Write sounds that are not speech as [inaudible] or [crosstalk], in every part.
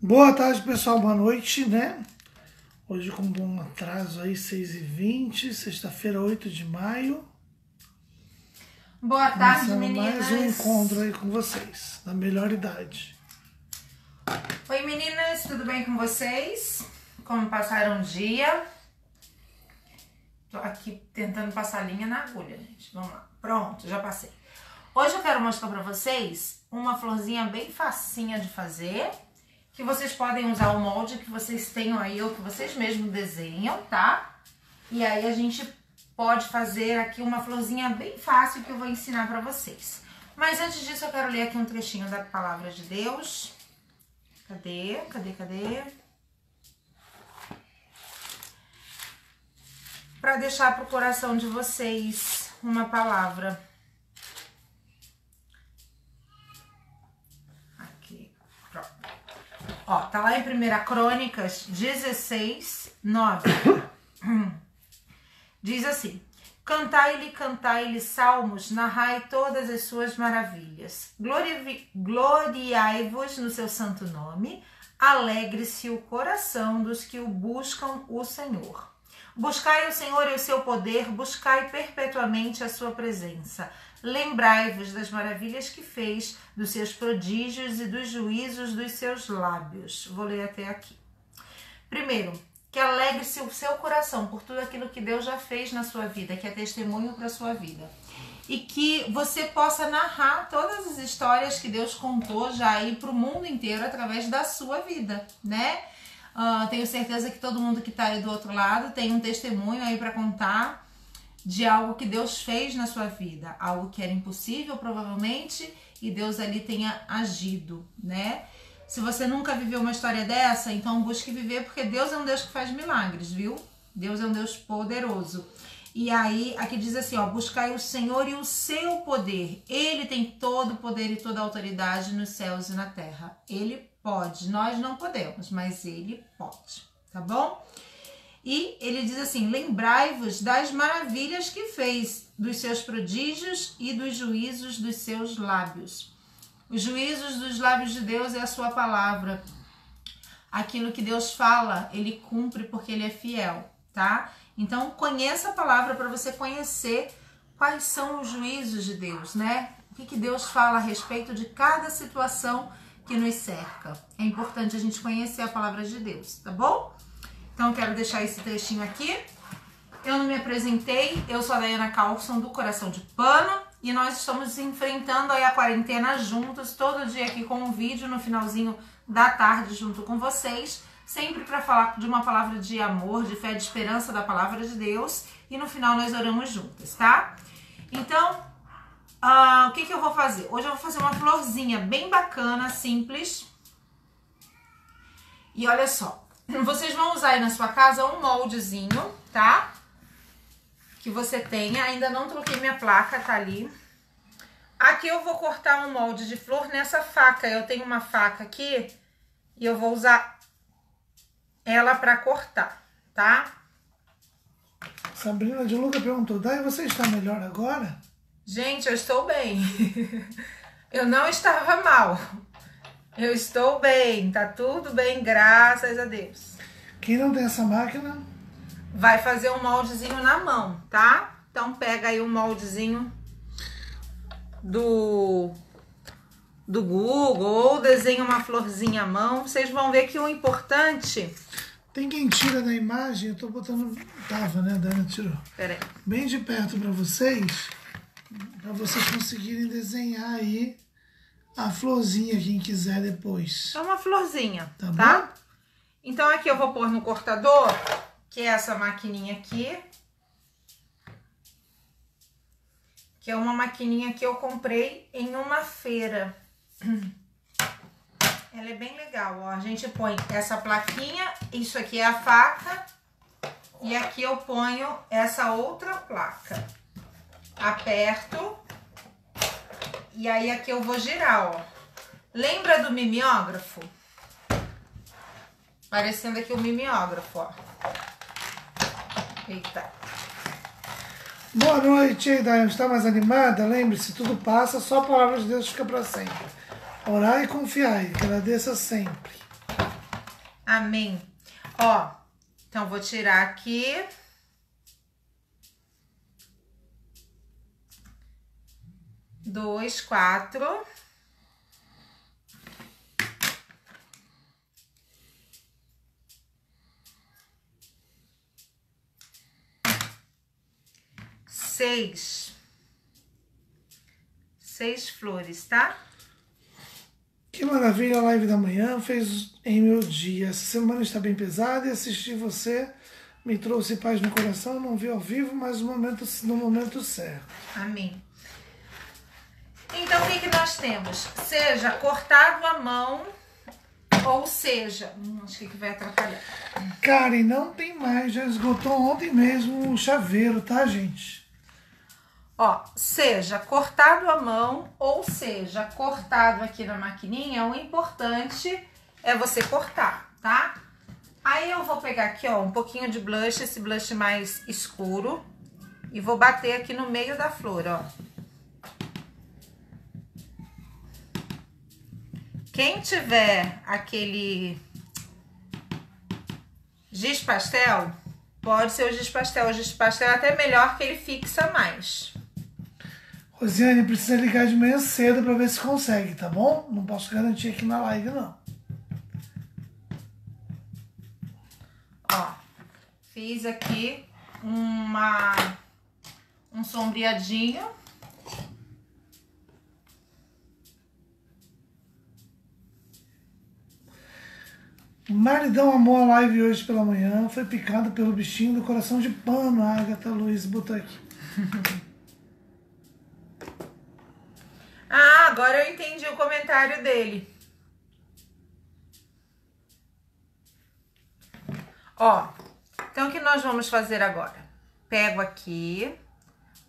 Boa tarde, pessoal. Boa noite, né? Hoje com um bom atraso aí, 6h20, sexta-feira, 8 de maio. Boa tarde, meninas. mais um encontro aí com vocês, na melhor idade. Oi, meninas, tudo bem com vocês? Como passaram o dia? Tô aqui tentando passar linha na agulha, gente. Vamos lá. Pronto, já passei. Hoje eu quero mostrar pra vocês uma florzinha bem facinha de fazer, que vocês podem usar o molde que vocês tenham aí ou que vocês mesmos desenham, tá? E aí a gente pode fazer aqui uma florzinha bem fácil que eu vou ensinar pra vocês. Mas antes disso eu quero ler aqui um trechinho da palavra de Deus. Cadê? Cadê? Cadê? Para deixar pro coração de vocês uma palavra. Aqui, pronto. Ó, tá lá em 1 Crônicas 16, 9. [coughs] Diz assim: Cantai-lhe, cantai-lhe salmos, narrai todas as suas maravilhas. Gloriai-vos no seu santo nome, alegre-se o coração dos que o buscam o Senhor. Buscai o Senhor e o seu poder, buscai perpetuamente a sua presença. Lembrai-vos das maravilhas que fez, dos seus prodígios e dos juízos dos seus lábios. Vou ler até aqui. Primeiro, que alegre-se o seu coração por tudo aquilo que Deus já fez na sua vida, que é testemunho para sua vida. E que você possa narrar todas as histórias que Deus contou já aí para o mundo inteiro através da sua vida, né? Ah, tenho certeza que todo mundo que está aí do outro lado tem um testemunho aí para contar de algo que Deus fez na sua vida, algo que era impossível provavelmente e Deus ali tenha agido, né? Se você nunca viveu uma história dessa, então busque viver, porque Deus é um Deus que faz milagres, viu? Deus é um Deus poderoso. E aí, aqui diz assim, ó, buscai o Senhor e o seu poder. Ele tem todo o poder e toda a autoridade nos céus e na terra. Ele pode, nós não podemos, mas ele pode, tá bom? E ele diz assim: lembrai-vos das maravilhas que fez, dos seus prodígios e dos juízos dos seus lábios. Os juízos dos lábios de Deus é a sua palavra. Aquilo que Deus fala, ele cumpre porque ele é fiel, tá? Então conheça a palavra para você conhecer quais são os juízos de Deus, né? O que, que Deus fala a respeito de cada situação que nos cerca. É importante a gente conhecer a palavra de Deus, tá bom? Então quero deixar esse trechinho aqui. Eu não me apresentei, eu sou a Dayana Carlson do Coração de Pano e nós estamos enfrentando aí a quarentena juntos, todo dia aqui com um vídeo no finalzinho da tarde junto com vocês, sempre para falar de uma palavra de amor, de fé, de esperança da palavra de Deus e no final nós oramos juntas, tá? Então, ah, o que, que eu vou fazer? Hoje eu vou fazer uma florzinha bem bacana, simples. E olha só, vocês vão usar aí na sua casa um moldezinho, tá? Que você tenha. Ainda não troquei minha placa, tá ali. Aqui eu vou cortar um molde de flor nessa faca. Eu tenho uma faca aqui e eu vou usar ela pra cortar, tá? Sabrina de Luca perguntou: Dai, você está melhor agora? Gente, eu estou bem. [laughs] eu não estava mal. Eu estou bem, tá tudo bem, graças a Deus. Quem não tem essa máquina, Vai fazer um moldezinho na mão, tá? Então pega aí o moldezinho do do Google ou desenha uma florzinha à mão. Vocês vão ver que o importante, tem quem tira da imagem, eu tô botando. Tava, né? Dana tirou. peraí, Bem de perto para vocês, para vocês conseguirem desenhar aí a florzinha, quem quiser depois. é uma florzinha, Tá tá? Então aqui eu vou pôr no cortador, que é essa maquininha aqui. Que é uma maquininha que eu comprei em uma feira. [clears throat] Ela é bem legal, ó. A gente põe essa plaquinha, isso aqui é a faca. E aqui eu ponho essa outra placa. Aperto. E aí aqui eu vou girar, ó. Lembra do mimeógrafo? Parecendo aqui o mimeógrafo, ó. Eita. Boa noite, Dayan. Está mais animada? Lembre-se, tudo passa, só a palavra de Deus fica para sempre. Orar e confiar, e agradeça sempre. Amém. Ó, então vou tirar aqui. Dois, quatro. Seis. Seis flores, tá? Que maravilha a live da manhã fez em meu dia. Essa semana está bem pesada e assistir você me trouxe paz no coração. Não vi ao vivo, mas no momento, no momento certo. Amém. Então, o que, que nós temos? Seja cortado a mão, ou seja, hum, acho que vai atrapalhar. Karen, não tem mais, já esgotou ontem mesmo o chaveiro, tá, gente? Ó, seja cortado a mão, ou seja, cortado aqui na maquininha, o importante é você cortar, tá? Aí eu vou pegar aqui, ó, um pouquinho de blush, esse blush mais escuro, e vou bater aqui no meio da flor, ó. Quem tiver aquele giz pastel, pode ser o giz pastel. O giz pastel é até melhor que ele fixa mais. Rosiane, precisa ligar de manhã cedo para ver se consegue, tá bom? Não posso garantir aqui na live, não. Ó, fiz aqui uma um sombreadinho. Maridão amou a live hoje pela manhã, foi picado pelo bichinho do coração de pano, a Agatha Luiz botou aqui. [laughs] ah, agora eu entendi o comentário dele. Ó, então o que nós vamos fazer agora? Pego aqui,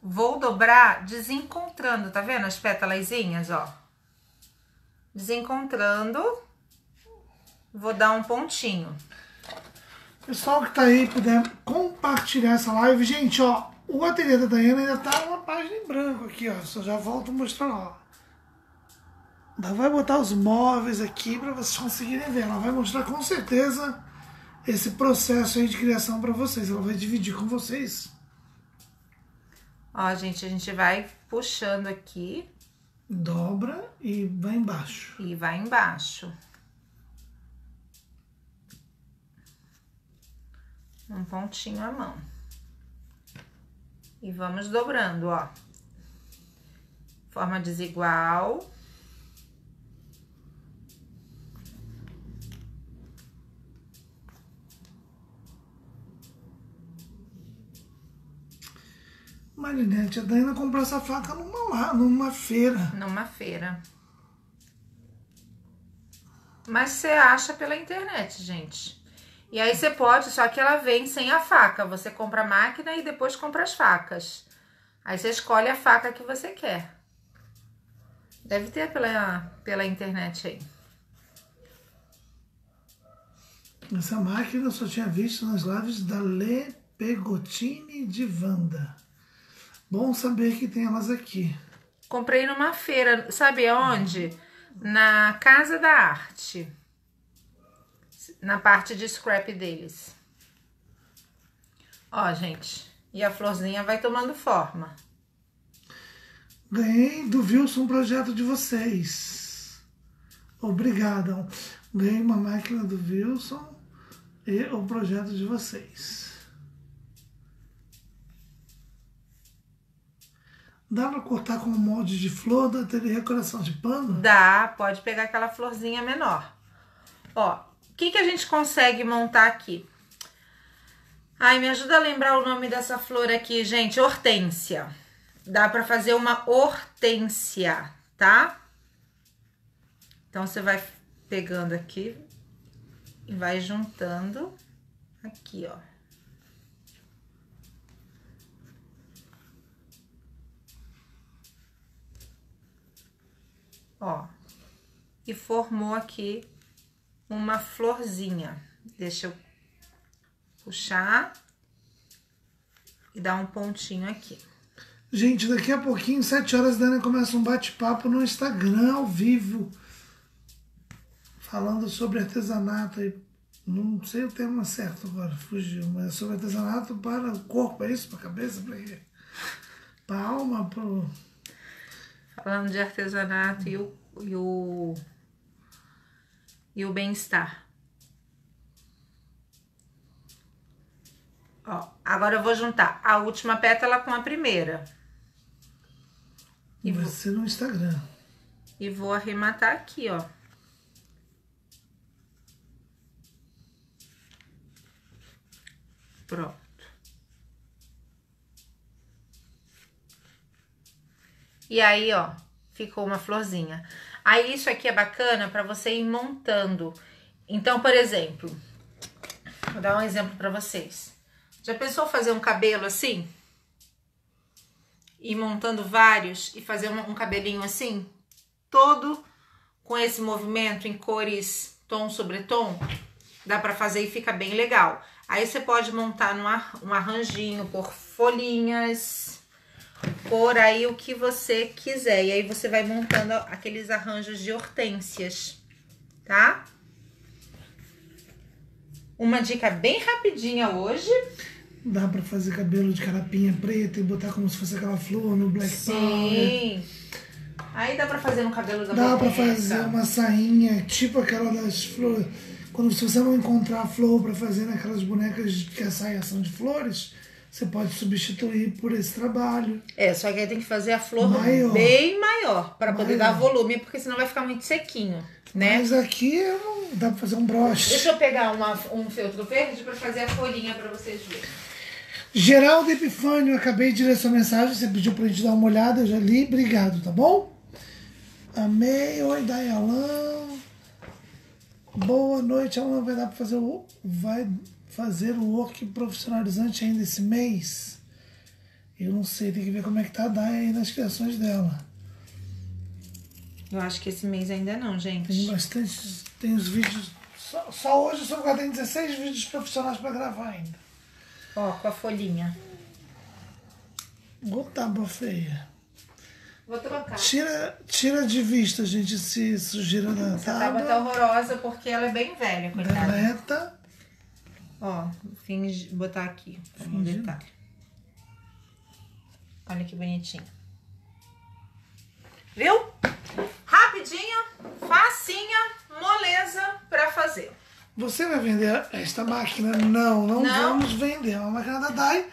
vou dobrar desencontrando, tá vendo as pétalazinhas, ó? Desencontrando Vou dar um pontinho. Pessoal que tá aí, puder compartilhar essa live. Gente, ó, o ateliê da Daiane ainda tá uma página em branco aqui, ó. Só já volto a mostrar, ó. Ela vai botar os móveis aqui para vocês conseguirem ver. Ela vai mostrar com certeza esse processo aí de criação para vocês. Ela vai dividir com vocês. Ó, gente, a gente vai puxando aqui. Dobra e vai embaixo. E vai embaixo. Um pontinho a mão. E vamos dobrando, ó. Forma desigual. Marinete, a Dana comprou essa faca numa, numa feira. Numa feira. Mas você acha pela internet, gente. E aí você pode, só que ela vem sem a faca. Você compra a máquina e depois compra as facas. Aí você escolhe a faca que você quer. Deve ter pela, pela internet aí. Essa máquina eu só tinha visto nas lives da Le Pegotini de Vanda. Bom saber que tem elas aqui. Comprei numa feira, sabe onde? Na Casa da Arte na parte de scrap deles. Ó, gente, e a florzinha vai tomando forma. Ganhei do Wilson um projeto de vocês. Obrigada. Ganhei uma máquina do Wilson e o projeto de vocês. Dá pra cortar com um molde de flor da ateliê coração de pano? Dá, pode pegar aquela florzinha menor. Ó, que, que a gente consegue montar aqui? Ai, me ajuda a lembrar o nome dessa flor aqui, gente. Hortênsia. Dá para fazer uma hortênsia, tá? Então, você vai pegando aqui e vai juntando aqui, ó. Ó. E formou aqui uma florzinha. Deixa eu puxar e dar um pontinho aqui. Gente, daqui a pouquinho, 7 horas, Dani começa um bate-papo no Instagram ao vivo, falando sobre artesanato Não sei o termo certo agora, fugiu, mas é sobre artesanato para o corpo, é isso? Para a cabeça, para quê? Para a alma, para. Falando de artesanato e o, e o, e o bem-estar. Ó, agora eu vou juntar a última pétala com a primeira. E Vai vou, ser no Instagram. E vou arrematar aqui, ó. Pronto. E aí, ó, ficou uma florzinha. Aí isso aqui é bacana para você ir montando. Então, por exemplo, vou dar um exemplo para vocês. Já pensou fazer um cabelo assim? Ir montando vários e fazer um, cabelinho assim? Todo com esse movimento em cores tom sobre tom? Dá para fazer e fica bem legal. Aí você pode montar um arranjinho por folhinhas, por aí o que você quiser. E aí você vai montando aqueles arranjos de hortênsias, tá? Uma dica bem rapidinha hoje. Dá pra fazer cabelo de carapinha preta e botar como se fosse aquela flor no Black Sim. Power. Aí dá pra fazer no cabelo da Dá pra fazer uma sainha, tipo aquela das flores quando se você não encontrar flor para fazer naquelas bonecas que a saia são de flores, você pode substituir por esse trabalho. É, só que aí tem que fazer a flor maior. bem maior para poder dar volume, porque senão vai ficar muito sequinho, né? Mas aqui dá para fazer um broche. Deixa eu pegar uma, um feltro verde para fazer a folhinha para vocês verem. Geraldo Epifânio, acabei de ler sua mensagem, você pediu pra gente dar uma olhada, eu já li, obrigado, tá bom? Amei, oi Dayalan. Boa noite, ela vai dar para fazer o vai fazer o work profissionalizante ainda esse mês. Eu não sei, tem que ver como é que tá a Dai aí nas criações dela. Eu acho que esse mês ainda não, gente. Tem bastante, tem os vídeos. Só, só hoje eu só tem 16 vídeos profissionais para gravar ainda. Ó, com a folhinha. Ô tábua feia. Vou trocar. Tira, tira de vista, gente, se sujeira da Essa tábua. tá horrorosa porque ela é bem velha, coitada. Deleta. Ó, finge botar aqui, um detalhe. Olha que bonitinho. Viu? Rapidinha, facinha, moleza pra fazer. Você vai vender esta máquina? Não, não, não. vamos vender. É uma máquina da DAI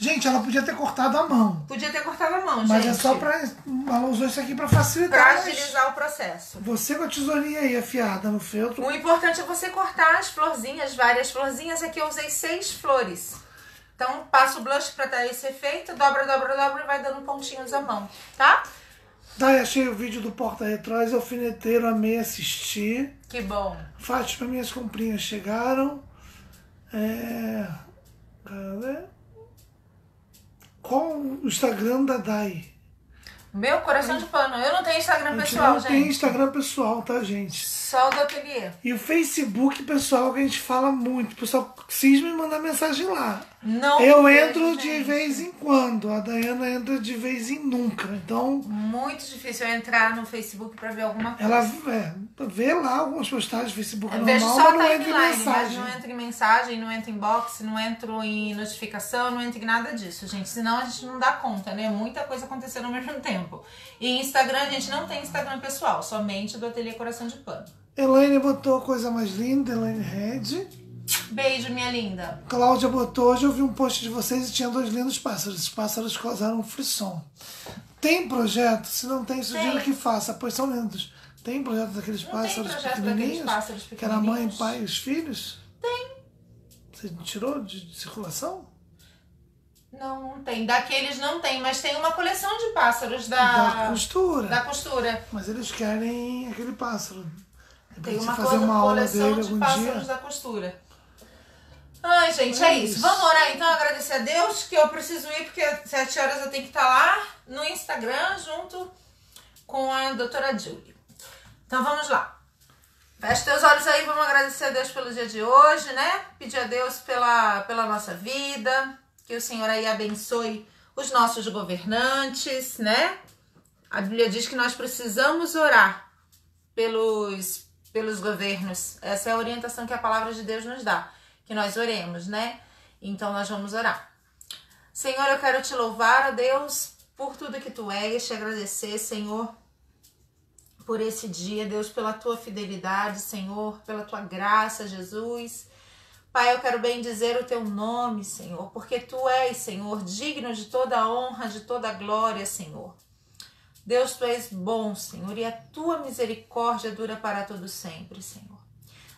Gente, ela podia ter cortado a mão. Podia ter cortado a mão, Mas gente. é só pra. Ela usou isso aqui pra facilitar. Pra agilizar o processo. Você com a tesourinha aí afiada no feltro. O importante é você cortar as florzinhas, várias florzinhas. Aqui eu usei seis flores. Então, passa o blush pra dar esse efeito, dobra, dobra, dobra e vai dando pontinhos à mão, tá? Tá, achei o vídeo do Porta Retróis, alfineteiro, amei assistir. Que bom. Fátima, minhas comprinhas chegaram. É... Cadê? Qual o Instagram da Dai? Meu coração de pano. Eu não tenho Instagram pessoal, não gente. Não tem Instagram pessoal, tá, gente? Só o do ateliê. E o Facebook pessoal que a gente fala muito. O pessoal cisma e manda mensagem lá. Não Eu entro gente. de vez em quando. A Dayana entra de vez em nunca. Então. Muito difícil eu entrar no Facebook pra ver alguma coisa. Ela é, vê lá algumas postagens do Facebook eu normal, vejo só mas não entra em mensagem. Mas não entra em mensagem, não entra em box, não entro em notificação, não entra em nada disso, gente. Senão a gente não dá conta, né? Muita coisa acontecendo ao mesmo tempo. E Instagram, a gente não tem Instagram pessoal, somente do Ateliê Coração de Pano. Elaine botou coisa mais linda, Elaine Red. Beijo, minha linda. Cláudia botou, hoje eu vi um post de vocês e tinha dois lindos pássaros. Os pássaros causaram um frisson. Tem projeto? Se não tem, sugiro tem. que faça, pois são lindos. Tem projeto daqueles não pássaros tem pequenininhos? Pássaros pequenininhos? Que era mãe, pai e os filhos? Tem. Você tirou de circulação? Não, não tem. Daqueles não tem, mas tem uma coleção de pássaros da... Da costura. Da costura. Mas eles querem aquele pássaro. Tem uma, fazer uma coleção de pássaros dia. da costura. Ai, gente, é, é isso. isso. Vamos orar então, agradecer a Deus, que eu preciso ir, porque às 7 horas eu tenho que estar lá no Instagram junto com a doutora Julie. Então vamos lá. Feche teus olhos aí, vamos agradecer a Deus pelo dia de hoje, né? Pedir a Deus pela, pela nossa vida, que o Senhor aí abençoe os nossos governantes, né? A Bíblia diz que nós precisamos orar pelos pelos governos. Essa é a orientação que a palavra de Deus nos dá, que nós oremos, né? Então nós vamos orar. Senhor, eu quero te louvar, ó Deus, por tudo que tu és, te agradecer, Senhor, por esse dia, Deus, pela tua fidelidade, Senhor, pela tua graça, Jesus. Pai, eu quero bem dizer o teu nome, Senhor, porque tu és, Senhor, digno de toda honra, de toda glória, Senhor. Deus, tu és bom, Senhor, e a tua misericórdia dura para todo sempre, Senhor.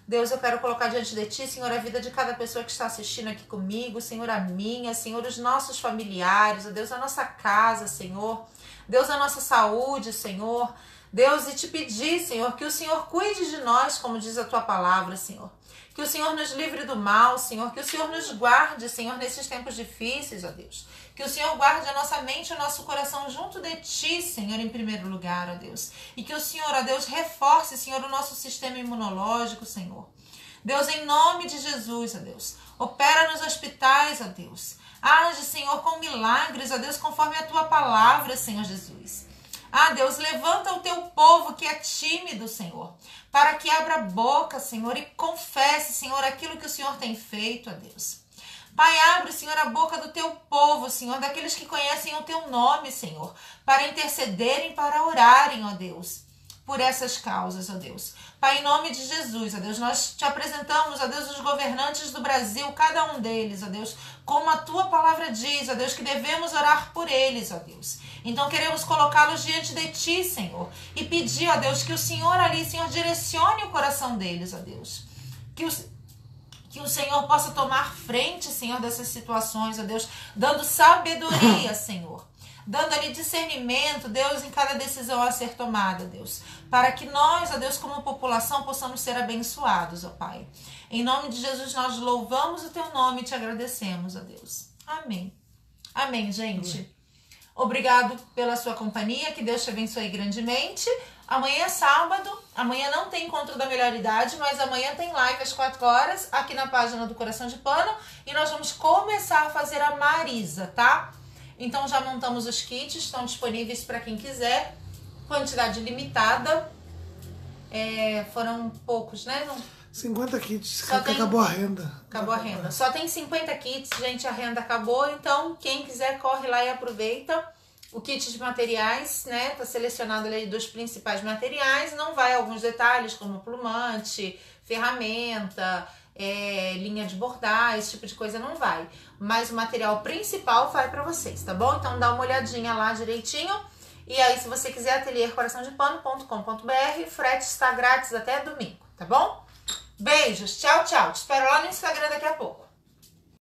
Deus, eu quero colocar diante de ti, Senhor, a vida de cada pessoa que está assistindo aqui comigo, Senhor, a minha, Senhor, os nossos familiares, ó Deus, a nossa casa, Senhor. Deus, a nossa saúde, Senhor. Deus, e te pedir, Senhor, que o Senhor cuide de nós, como diz a tua palavra, Senhor. Que o Senhor nos livre do mal, Senhor. Que o Senhor nos guarde, Senhor, nesses tempos difíceis, ó Deus. Que o Senhor guarde a nossa mente e o nosso coração junto de Ti, Senhor, em primeiro lugar, ó Deus. E que o Senhor, ó Deus, reforce, Senhor, o nosso sistema imunológico, Senhor. Deus, em nome de Jesus, ó Deus. Opera nos hospitais, ó Deus. Age, Senhor, com milagres, ó Deus, conforme a Tua palavra, Senhor Jesus. Ah, Deus, levanta o teu povo que é tímido, Senhor, para que abra a boca, Senhor, e confesse, Senhor, aquilo que o Senhor tem feito, ó Deus. Pai, abre, Senhor, a boca do teu povo, Senhor, daqueles que conhecem o teu nome, Senhor, para intercederem, para orarem, ó Deus por essas causas, ó Deus. Pai, em nome de Jesus, ó Deus, nós te apresentamos, ó Deus, os governantes do Brasil, cada um deles, ó Deus, como a tua palavra diz, ó Deus, que devemos orar por eles, ó Deus. Então queremos colocá-los diante de ti, Senhor, e pedir, ó Deus, que o Senhor ali, Senhor, direcione o coração deles, ó Deus. Que o, que o Senhor possa tomar frente, Senhor, dessas situações, ó Deus, dando sabedoria, [coughs] Senhor dando ali discernimento, Deus, em cada decisão a ser tomada, Deus, para que nós, ó Deus, como população, possamos ser abençoados, ó Pai. Em nome de Jesus, nós louvamos o teu nome e te agradecemos, ó Deus. Amém. Amém, gente. Amém. Obrigado pela sua companhia, que Deus te abençoe grandemente. Amanhã é sábado, amanhã não tem encontro da melhor idade, mas amanhã tem live às 4 horas aqui na página do Coração de Pano e nós vamos começar a fazer a Marisa, tá? Então já montamos os kits, estão disponíveis para quem quiser. Quantidade limitada. É, foram poucos, né? Não... 50 kits, Só tem... acabou a renda. Acabou a renda. Só tem 50 kits, gente, a renda acabou. Então, quem quiser, corre lá e aproveita. O kit de materiais, né? Tá selecionado ali dos principais materiais. Não vai alguns detalhes, como plumante, ferramenta, é, linha de bordar, esse tipo de coisa não vai. Mas o material principal vai para vocês, tá bom? Então dá uma olhadinha lá direitinho. E aí, se você quiser, ateliê coraçãodepano.com.br, frete está grátis até domingo, tá bom? Beijos, tchau, tchau. Te espero lá no Instagram daqui a pouco.